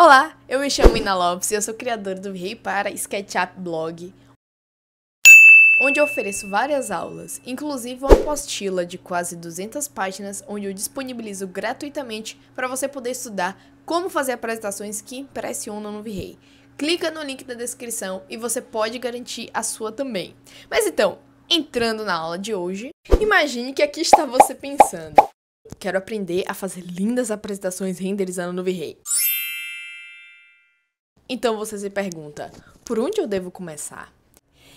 Olá, eu me chamo Ina Lopes e eu sou criadora do Rei para SketchUp Blog, onde eu ofereço várias aulas, inclusive uma apostila de quase 200 páginas, onde eu disponibilizo gratuitamente para você poder estudar como fazer apresentações que impressionam no V-Ray. Clica no link da descrição e você pode garantir a sua também. Mas então, entrando na aula de hoje, imagine que aqui está você pensando. Quero aprender a fazer lindas apresentações renderizando no V-Ray. Então você se pergunta, por onde eu devo começar?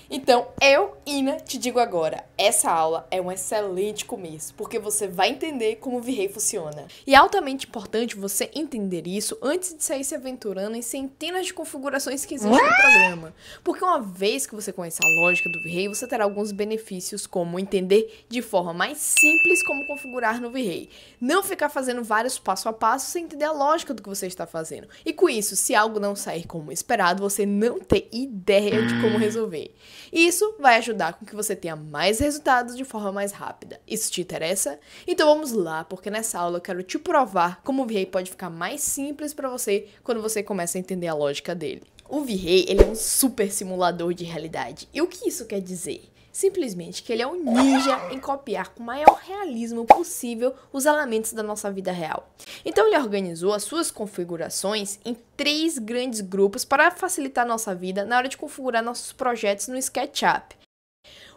Então, eu, Ina, te digo agora, essa aula é um excelente começo, porque você vai entender como o V-Ray funciona. E é altamente importante você entender isso antes de sair se aventurando em centenas de configurações que existem no programa. Porque uma vez que você conhecer a lógica do V-Ray, você terá alguns benefícios, como entender de forma mais simples como configurar no V-Ray. Não ficar fazendo vários passo a passo sem entender a lógica do que você está fazendo. E com isso, se algo não sair como esperado, você não ter ideia de como resolver. Isso vai ajudar com que você tenha mais resultados de forma mais rápida. Isso te interessa? Então vamos lá, porque nessa aula eu quero te provar como o V-Ray pode ficar mais simples para você quando você começa a entender a lógica dele. O V-Ray, ele é um super simulador de realidade. E o que isso quer dizer? Simplesmente que ele é um ninja em copiar com o maior realismo possível os elementos da nossa vida real. Então ele organizou as suas configurações em três grandes grupos para facilitar nossa vida na hora de configurar nossos projetos no SketchUp.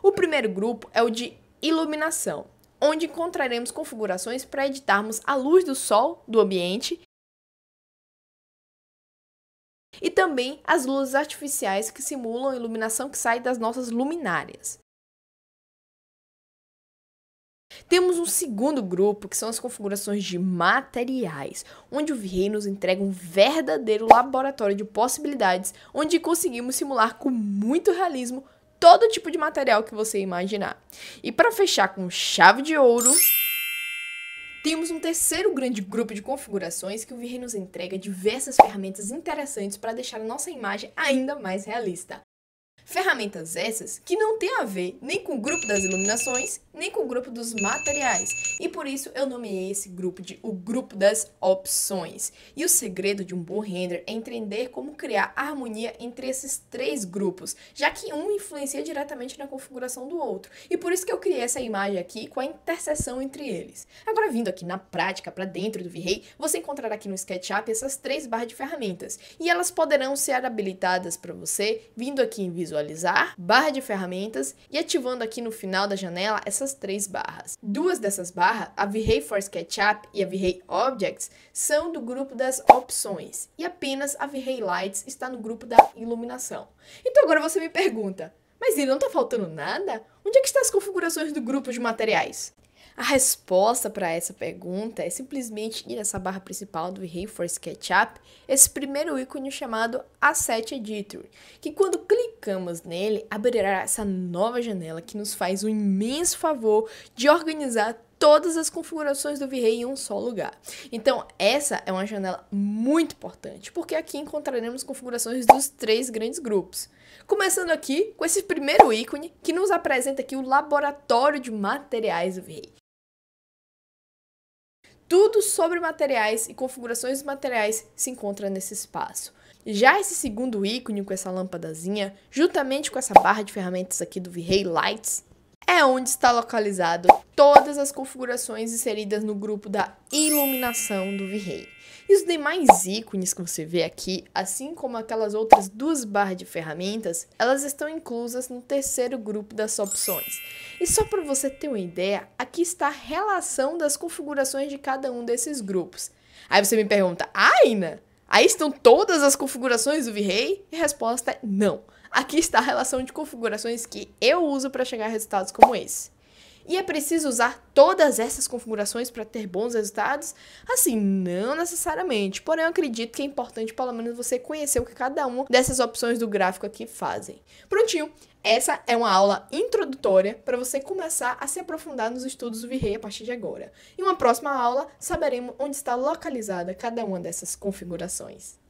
O primeiro grupo é o de iluminação, onde encontraremos configurações para editarmos a luz do sol do ambiente e também as luzes artificiais que simulam a iluminação que sai das nossas luminárias. Temos um segundo grupo, que são as configurações de materiais, onde o V-Ray nos entrega um verdadeiro laboratório de possibilidades, onde conseguimos simular com muito realismo todo tipo de material que você imaginar. E para fechar com chave de ouro, temos um terceiro grande grupo de configurações que o V-Ray nos entrega diversas ferramentas interessantes para deixar a nossa imagem ainda mais realista. Ferramentas essas que não têm a ver nem com o grupo das iluminações, nem com o grupo dos materiais. E por isso eu nomeei esse grupo de o grupo das opções. E o segredo de um bom render é entender como criar harmonia entre esses três grupos, já que um influencia diretamente na configuração do outro. E por isso que eu criei essa imagem aqui com a interseção entre eles. Agora vindo aqui na prática para dentro do V-Ray, você encontrará aqui no SketchUp essas três barras de ferramentas. E elas poderão ser habilitadas para você vindo aqui em visual visualizar, barra de ferramentas e ativando aqui no final da janela essas três barras. Duas dessas barras, a V-Ray for SketchUp e a V-Ray Objects, são do grupo das opções e apenas a V-Ray Lights está no grupo da iluminação. Então agora você me pergunta, mas ele não está faltando nada? Onde é que estão as configurações do grupo de materiais? A resposta para essa pergunta é simplesmente ir nessa barra principal do for SketchUp, esse primeiro ícone chamado Asset Editor, que quando clicamos nele, abrirá essa nova janela que nos faz o imenso favor de organizar todas as configurações do V-Ray em um só lugar. Então, essa é uma janela muito importante, porque aqui encontraremos configurações dos três grandes grupos. Começando aqui com esse primeiro ícone que nos apresenta aqui o laboratório de materiais do V-Ray. Tudo sobre materiais e configurações dos materiais se encontra nesse espaço. Já esse segundo ícone com essa lâmpadazinha, juntamente com essa barra de ferramentas aqui do V-Ray Lights, é onde está localizado todas as configurações inseridas no grupo da iluminação do V-Ray. E os demais ícones que você vê aqui, assim como aquelas outras duas barras de ferramentas, elas estão inclusas no terceiro grupo das opções. E só para você ter uma ideia, aqui está a relação das configurações de cada um desses grupos. Aí você me pergunta, Aina, aí estão todas as configurações do V-Ray? E a resposta é não. Aqui está a relação de configurações que eu uso para chegar a resultados como esse. E é preciso usar todas essas configurações para ter bons resultados? Assim, não necessariamente. Porém, eu acredito que é importante pelo menos você conhecer o que cada uma dessas opções do gráfico aqui fazem. Prontinho. Essa é uma aula introdutória para você começar a se aprofundar nos estudos do V-Ray a partir de agora. Em uma próxima aula, saberemos onde está localizada cada uma dessas configurações.